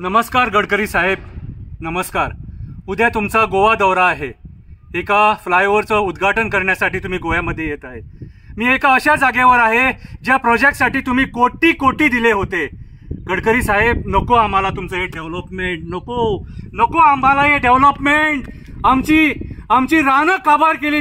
नमस्कार गडकरी साहेब. नमस्कार. उद्या तुमचा गोवा दौरा आहे. एका फ्लायओव्हरचं उद्घाटन करण्यासाठी तुम्ही गोव्यामध्ये येत आहे. मी एका अशा जागेवर आहे ज्या प्रोजेक्टसाठी तुम्ही कोटी कोटी दिले होते. गडकरी साहेब नको आम्हाला तुमचं हे डेव्हलपमेंट नको. नको आम्हाला हे डेव्हलपमेंट. आमची आमची रानं काबार केली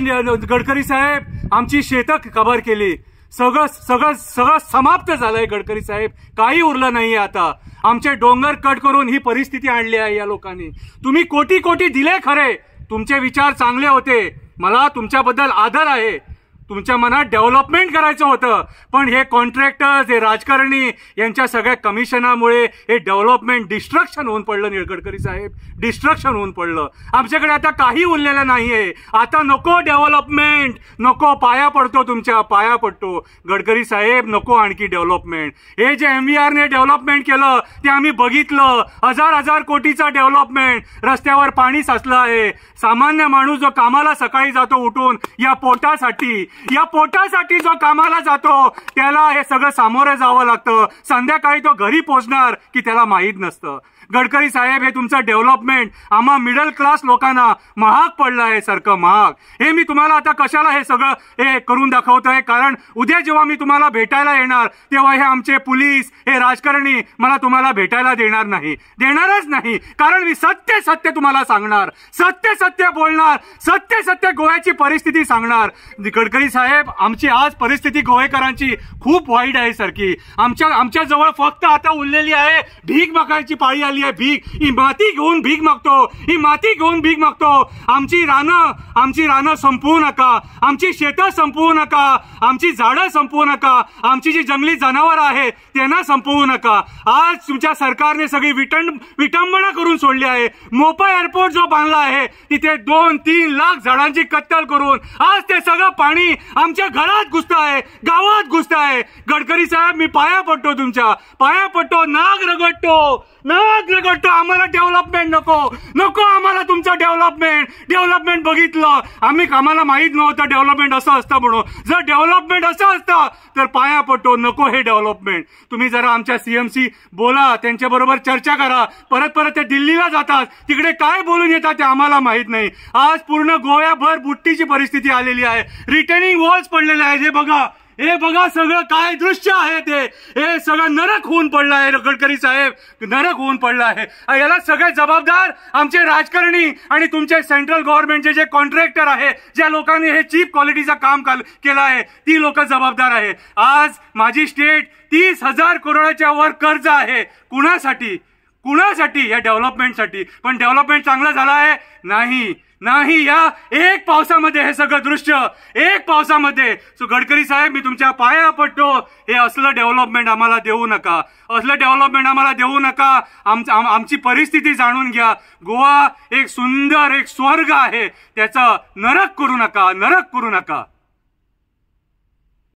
गडकरी साहेब. आमची शेतं काबार केली. सगळं सगळं सगळं समाप्त झालंय गडकरी साहेब. काही उरलं नाहीये आता. आमचे डोंगर कट करून ही परिस्थिती आणली आहे या लोकांनी. तुम्ही कोटी कोटी दिले खरे. तुमचे विचार चांगले होते. मला तुमच्याबद्दल आदर आहे. तुमच्या मनात डेव्हलपमेंट करायचं होतं. पण हे कॉन्ट्रॅक्टर्स हे राजकारणी यांच्या सगळ्या कमिशनामुळे हे डेव्हलपमेंट डिस्ट्रक्शन होऊन पडलं निळगडकरी साहेब. डिस्ट्रक्शन होऊन पडलं. आमच्याकडे आता काही उरलेलं नाहीये. आता नको डेव्हलपमेंट नको पाया पडतो तुमच्या पाया पडतो. गडकरी साहेब नको आणखी डेव्हलपमेंट हे जे एम व्ही आरने डेव्हलपमेंट केलं ते आम्ही बघितलं. हजार हजार कोटीचा डेव्हलपमेंट रस्त्यावर पाणी साचलं आहे. सामान्य माणूस जो कामाला सकाळी जातो उठून या पोटासाठी या पोटासाठी जो कामाला जातो त्याला हे सगळं सामोरं जावं लागतं. संध्याकाळी तो घरी पोहोचणार की त्याला माहीत नसतं. गडकरी साहेब हे तुमचं डेव्हलपमेंट आम्हा मिडल क्लास लोकांना महाग पडलं आहे सारखं महाग. हे मी तुम्हाला आता कशाला हे सगळं हे करून दाखवतोय? कारण उद्या जेव्हा मी तुम्हाला भेटायला येणार तेव्हा हे आमचे पोलीस हे राजकारणी मला तुम्हाला भेटायला देणार नाही. देणारच नाही. कारण मी सत्य सत्य तुम्हाला सांगणार. सत्य सत्य बोलणार. सत्य सत्य गोव्याची परिस्थिती सांगणार. गडकरी साहेब आमची आज परिस्थिती गोवेकरांची खूप वाईट आहे सारखी आमच्या आमच्या जवळ फक्त आता उरलेली आहे भीक मागायची पाळी आली आहे भीक. ही माती घेऊन भीक मागतो. ही माती घेऊन भीक मागतो. आमची रानं आमची रानं संपवू नका. आमची शेतं संपवू नका. आमची झाडं संपवू नका. आमची जी जंगली जनावर आहेत त्यांना संपवू नका. आज तुमच्या सरकारने सगळी विटं विटंबना करून सोडली आहे. मोपा एअरपोर्ट जो बांधला आहे तिथे दोन तीन लाख झाडांची कत्तल करून आज ते सगळं पाणी आमच्या घरात घुसताय आहे गावात घुसताय आहे. गडकरी साहेब मी पाया पडतो तुमच्या. पाया पडतो नाग रगडतो. नाग रगडतो आम्हाला डेव्हलपमेंट नको. नको आम्हाला तुमचं डेव्हलपमेंट डेव्हलपमेंट बघितलं. आम्ही आम्हाला माहीत नव्हतं डेव्हलपमेंट असं असतं म्हणून. जर डेव्हलपमेंट असं असतं तर पाया पडतो नको हे डेव्हलपमेंट तुम्ही जरा आमच्या सीएमसी बोला त्यांच्या बरोबर चर्चा करा. परत परत ते दिल्लीला जातात. तिकडे काय बोलून येतात ते आम्हाला माहीत नाही. आज पूर्ण गोव्याभर बुट्टीची परिस्थिती आलेली आहे. रिटर्निंग वॉल्स पडलेले आहेत. हे बघा. हे बघा सगळं काय दृश्य आहे ते. हे सगळं नरक होऊन पडलं आहे गडकरी साहेब. नरक होऊन पडलं आहे. याला सगळे जबाबदार आमचे राजकारणी आणि तुमचे सेंट्रल गव्हर्नमेंटचे जे कॉन्ट्रॅक्टर आहे ज्या लोकांनी हे चीप क्वालिटीचं काम केलं आहे ती लोक जबाबदार आहे. आज माझी स्टेट तीस हजार करोडाच्या वर कर्ज आहे. कुणासाठी? कुणासाठी? या डेव्हलपमेंटसाठी पण डेव्हलपमेंट चांगलं झालं आहे? नाही. नाही या एक पावसामध्ये हे सगळं दृश्य. एक पावसामध्ये. सो गडकरी साहेब मी तुमच्या पाया पडतो. हे असलं डेव्हलपमेंट आम्हाला देऊ नका. असलं डेव्हलपमेंट आम्हाला देऊ नका. आमची परिस्थिती जाणून घ्या. गोवा एक सुंदर एक स्वर्ग आहे. त्याचा नरक करू नका. नरक करू नका.